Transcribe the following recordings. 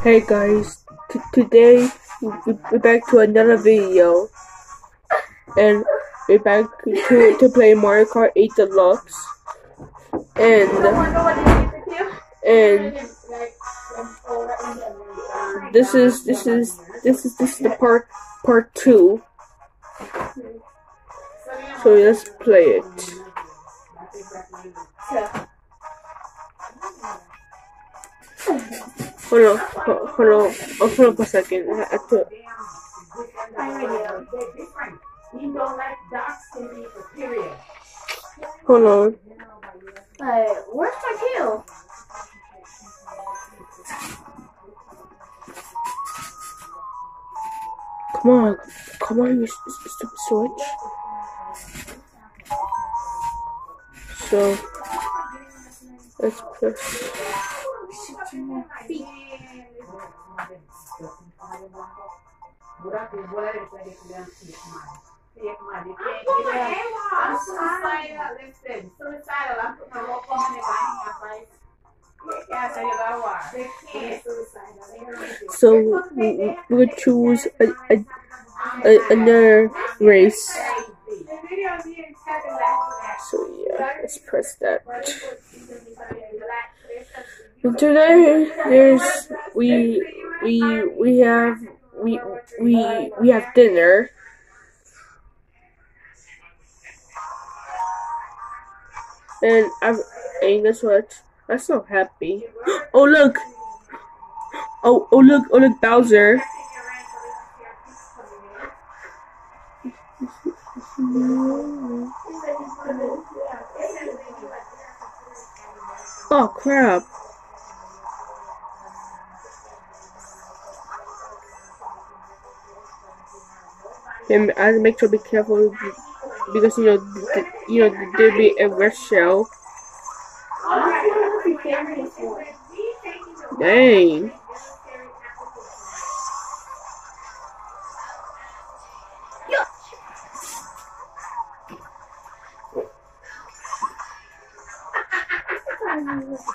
Hey guys, today we- we're back to another video, and we're back to to play Mario Kart 8 Deluxe, and and this is this is this is this is the part part two. So let's play it. On, oh, hold on for a second. I, I put, hold on. Like, where's my kill? Come on, come on, you stupid switch. So, let's press. I'm suicidal, listen, suicidal. I'm putting my rope on the back Yeah, so you got what? They can't. Suicidal. So, we, we would choose a, a, a, another race. So, yeah, let's press that. And today, there's, we, we, we have, we, we, we have dinner. And I'm, and guess what? I'm so happy. Oh look! Oh, oh look, oh look, Bowser. Oh crap. And I make sure to be careful because you know, you know, there'd be a red shell. Dang.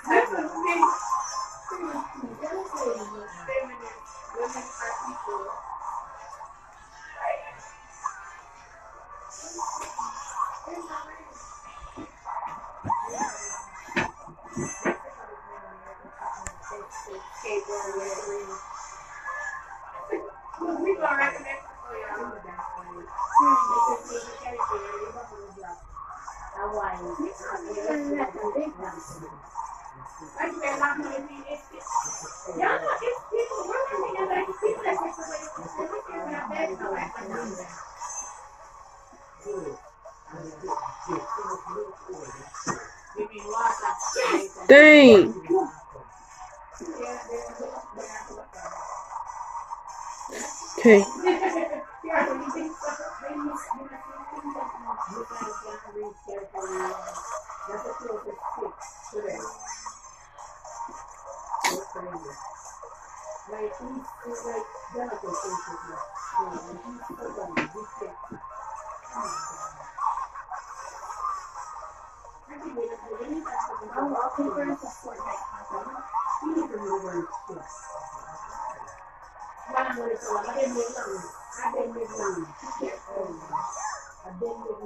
Dang. Okay.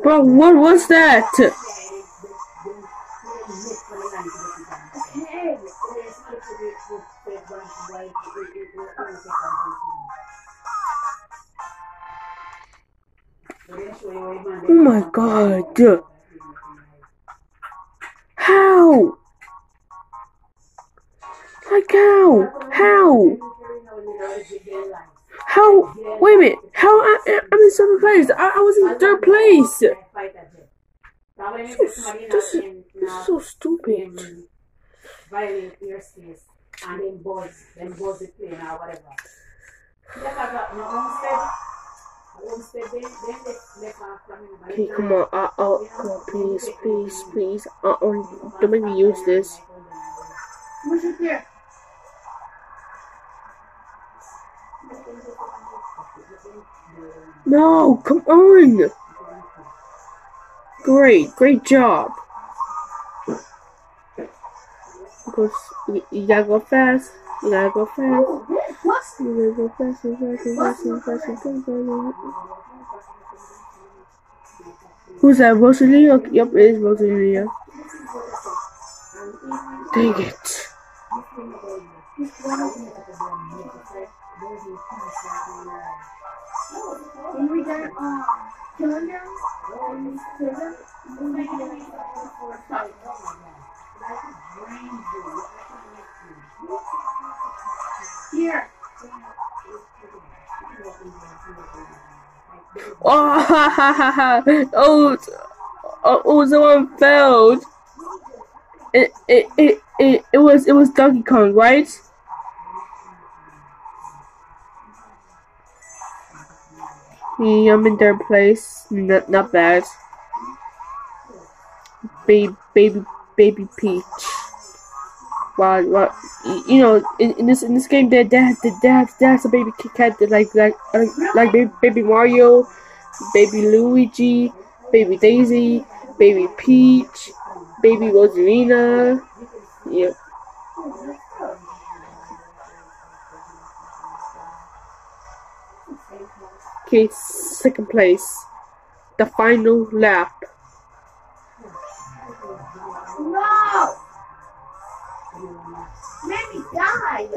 Bro, what was that? Oh my god. How? Wait a minute. How I, I'm in seventh place? I, I was in third place. This is, this is so stupid. Okay, come on. Uh, oh, come on, please, please, please. Uh, oh, don't make me use this. No, come on. Great, great job. Because you, gotta go fast. You gotta go fast. You gotta go fast and fast and fast and fast and fast and fast. Who's that? Rosalina? Yep, it is Rosalina. Dang it. When we done, uh, killing them, and kill them, we'll make it a fight. Here. Oh, ha ha ha ha! Oh, oh, oh, someone failed. It, it, it, it, it was, it was Donkey Kong, right? Yeah, I'm in third place. Not, not bad. Baby, baby, baby Peach. Wow, wow. You know, in, in this in this game, there there there there there's a baby Kit Kat like like like, like baby, baby Mario, baby Luigi, baby Daisy, baby Peach, baby Rosalina. Yep. Okay, second place. The final lap. No! Made me die!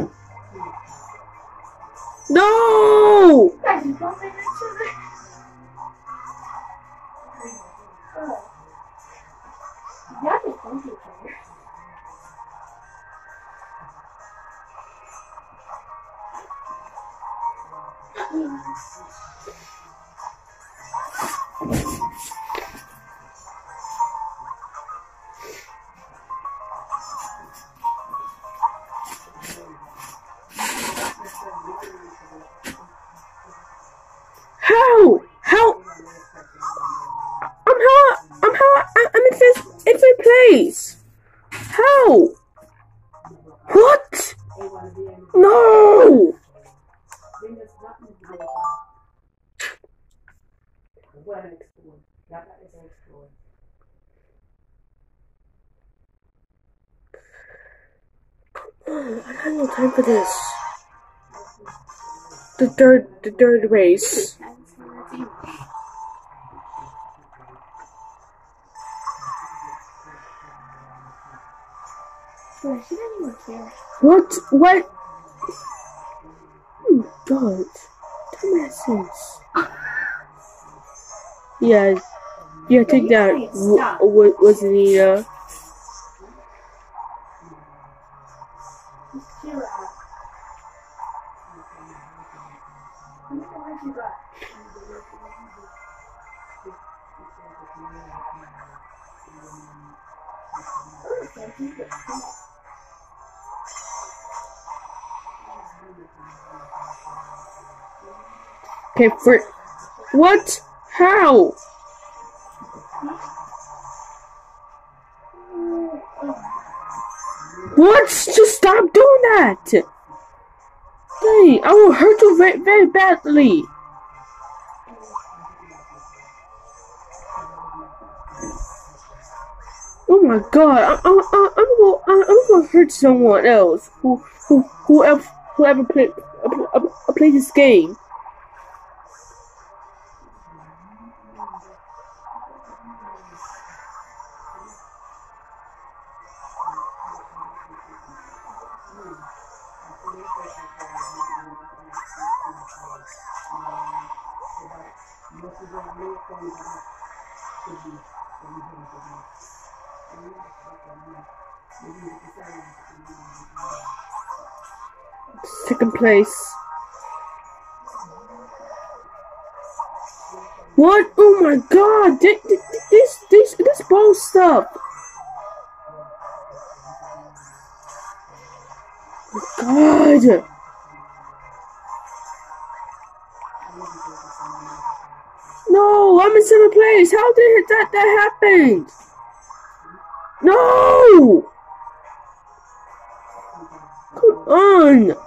No! You guys I have no time for this. The third, the third race. What? What? Oh God! Dumbasses. Yeah, yeah. Take that. What was. How many lives you Okay, for what? How? What? Just stop doing that! Dang, I will hurt you very, very badly. Oh my god, I, I, I, I'm gonna, I, I'm gonna hurt someone else who, who, whoever, whoever play, play this game. Second place. What? Oh my god! Thi- thi- thi- This, this, this ball stuff. Oh God. I'm in seventh place. How did that that happen? No. Come on.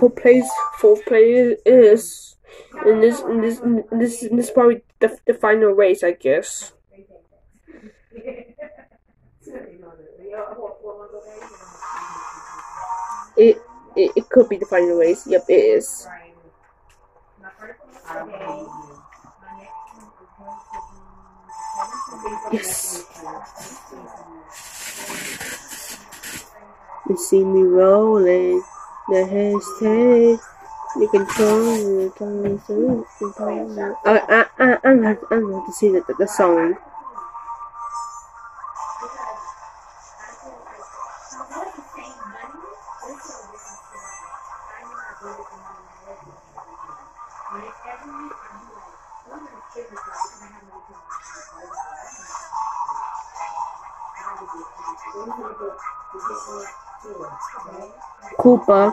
Four plays four plays is in this in this in this in this is probably the, the final race I guess. It, it it could be the final race. Yep, it is. Yes. You see me rolling, the hashtag, the control, the I, I, I, I'm going I'm to see the, the, the song. culpa.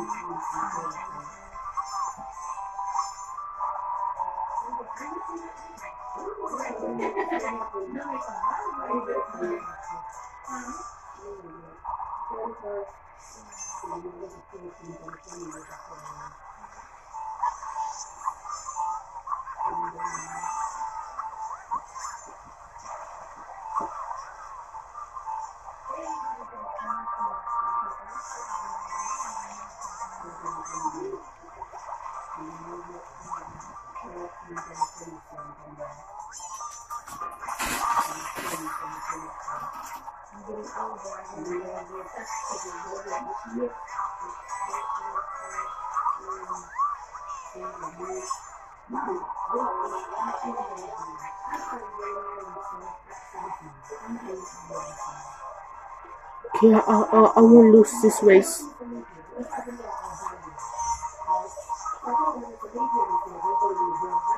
Okay, I, I, I won't lose this race.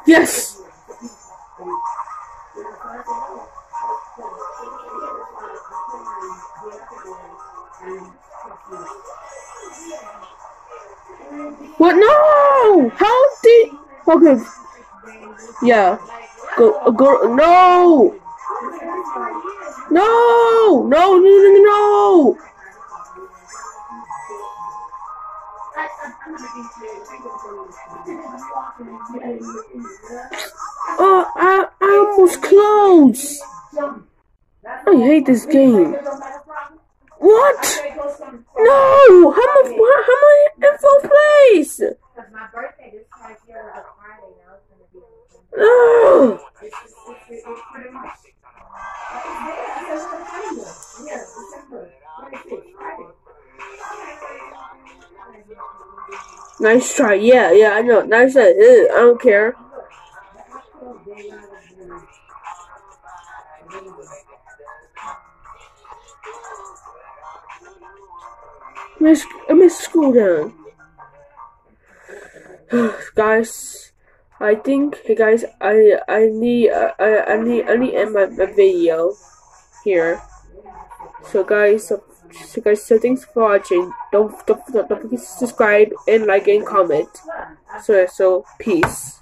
Yes! What? No! How did? Okay. Yeah. Go. Go. No! No! No! No! No! No! Oh, I, I almost close. I hate this game. What? No! How I, how in fourth place? Nice try. Yeah, yeah, I know. Nice try. Ugh, I don't care. Miss, I miss school down. guys, I think, hey guys, I I need uh, I I need I need end my, my video here. So guys, so, so guys, so thanks for watching. Don't don't don't, don't forget to subscribe and like and comment. So so peace.